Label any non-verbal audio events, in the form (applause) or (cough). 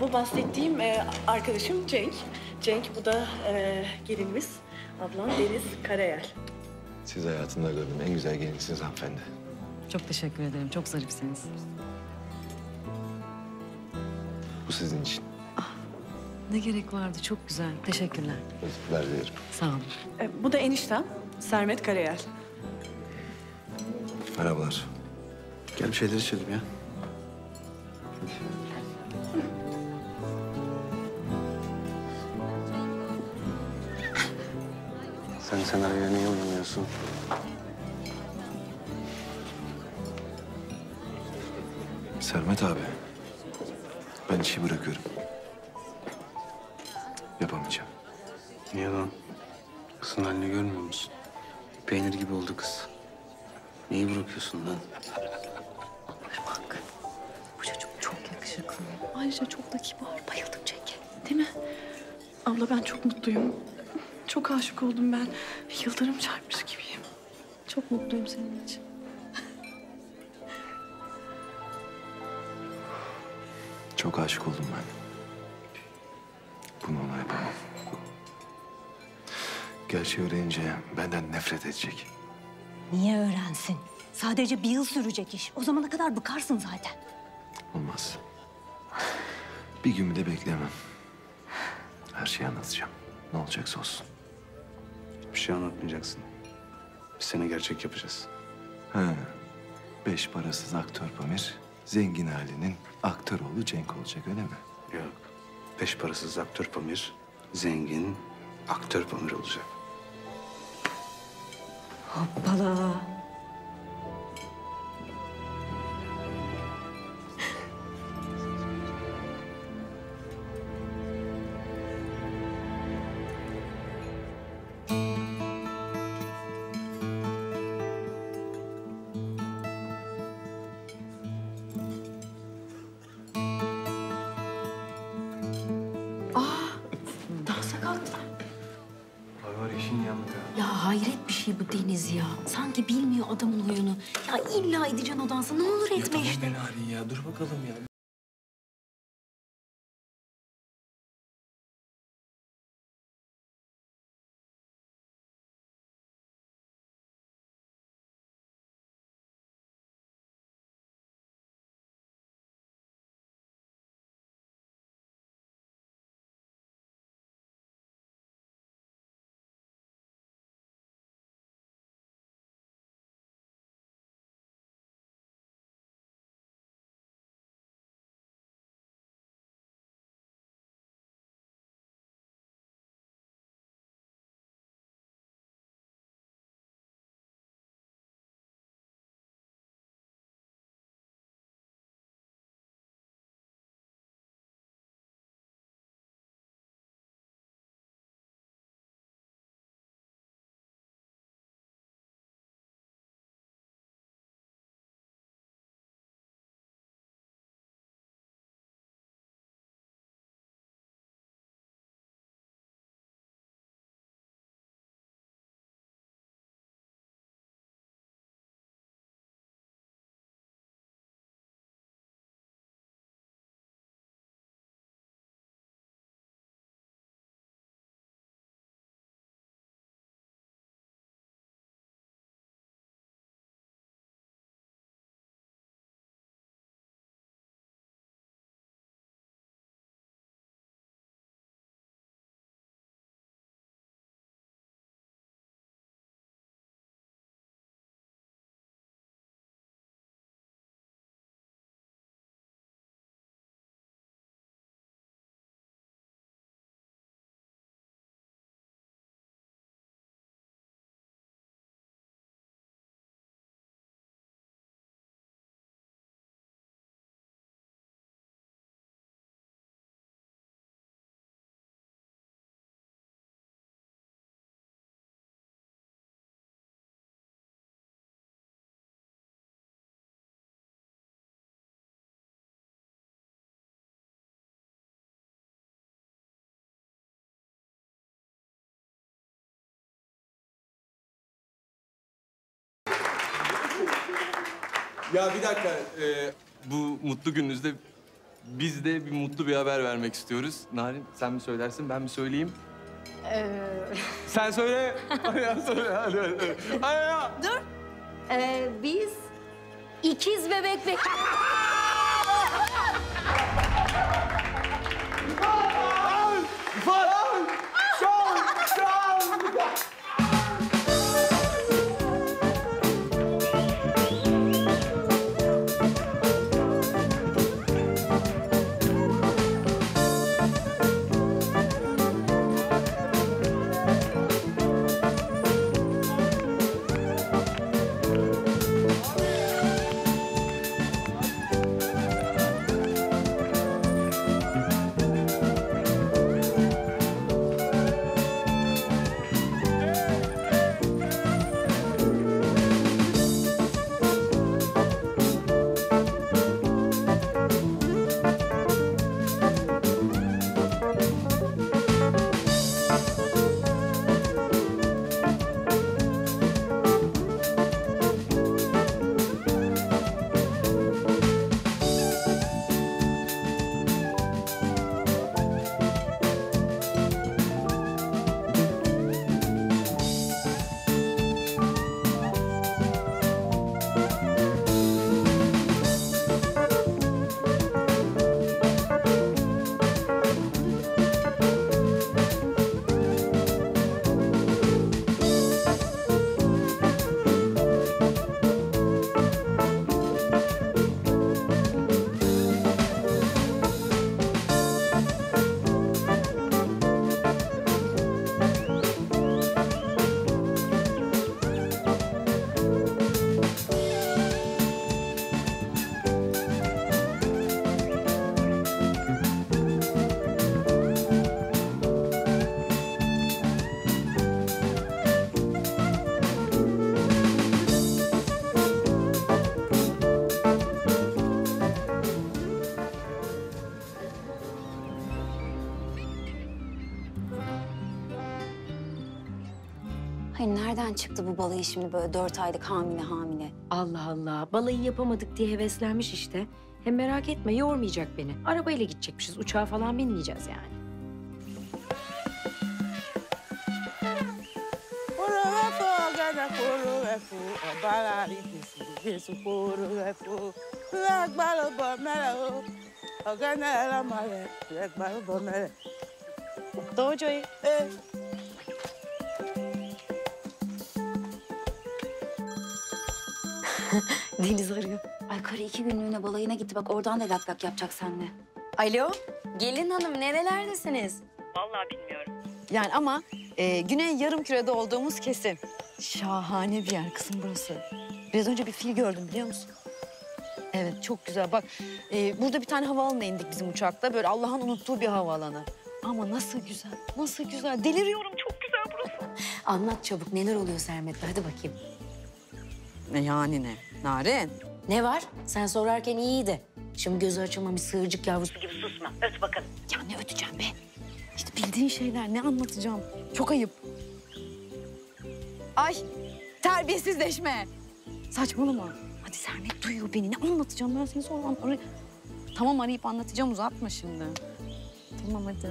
Bu bahsettiğim e, arkadaşım Cenk. Cenk bu da e, gelinimiz. Ablam Deniz Karayel. Siz hayatımda gördüğüm en güzel gelinsiniz hanımefendi. Çok teşekkür ederim. Çok zarifsiniz. Bu sizin için. Ne gerek vardı? Çok güzel. Teşekkürler. Teşekkürler dilerim. Sağ olun. E, bu da eniştem Sermet Karayel. Merhabalar. Gel bir şeyler içelim ya. Sen senaryoya niye uyumuyorsun? Sermet abi. Ben işi bırakıyorum. Yapamayacağım. Niye lan? Kızın halini görmüyor musun? Peynir gibi oldu kız. Neyi bırakıyorsun lan? Bak. Bu çocuk çok yakışıklı. Ayrıca çok da kibar. Bayıldım Cenk'e. Değil mi? Abla ben çok mutluyum. Çok aşık oldum ben. Yıldırım çarpmış gibiyim. Çok mutluyum senin için. Çok aşık oldum ben. Gerçeği öğrenince benden nefret edecek. Niye öğrensin? Sadece bir yıl sürecek iş. O zamana kadar bıkarsın zaten. Olmaz. Bir gün bile beklemem. Her şeyi anlatacağım. Ne olacaksa olsun. Bir şey anlatmayacaksın. Biz sana gerçek yapacağız. He. Beş parasız aktör Pamir, zengin halinin aktör oğlu Cenk olacak öyle mi? Yok. Beş parasız aktör Pamir, zengin aktör Pamir olacak. Hoppala. Şey bu Deniz ya. Sanki bilmiyor adamın huyunu. Ya illa edeceksin o. Ne olur etme işte. ya dur bakalım ya. Ya bir dakika. e, bu mutlu gününüzde biz de bir mutlu bir haber vermek istiyoruz. Narin sen mi söylersin ben mi söyleyeyim? Sen söyle. (laughs) Ya söyle. Hadi, hadi. Hadi ya. Ee, biz ikiz bebek bek... Hayır nereden çıktı bu balayı şimdi böyle dört aylık hamile hamile? Allah Allah. Balayı yapamadık diye heveslenmiş işte. Hem merak etme yormayacak beni. Arabayla gidecekmişiz. Uçağa falan binmeyeceğiz yani. Kóró (laughs) Deniz arıyor. Ay karı iki günlüğüne balayına gitti bak oradan da lak lak yapacak seninle. Alo. Gelin hanım nerelerdesiniz? Yani ama e, Güney Yarımküre'de olduğumuz kesin. Şahane bir yer kızım burası. Biraz önce bir fil gördüm biliyor musun? Evet çok güzel. Bak e, burada bir tane havaalanına indik bizim uçakta. Böyle Allah'ın unuttuğu bir havaalanı. Ama nasıl güzel, nasıl güzel. Deliriyorum çok güzel burası. (laughs) Anlat çabuk neler oluyor Sermet'le hadi bakayım. Ne yani ne? Narin. Ne var? Sen sorarken iyiydi. Şimdi gözü açılmamış sığırcık yavrusu gibi. Ya ne öteceğim be? İşte bildiğin şeyler ne anlatacağım? Çok ayıp. Ay terbiyesizleşme. Saçmalama. Hadi Sermet duyuyor beni. Ne anlatacağım ben seni sonra arayı... Tamam arayıp anlatacağım uzatma şimdi. Tamam hadi.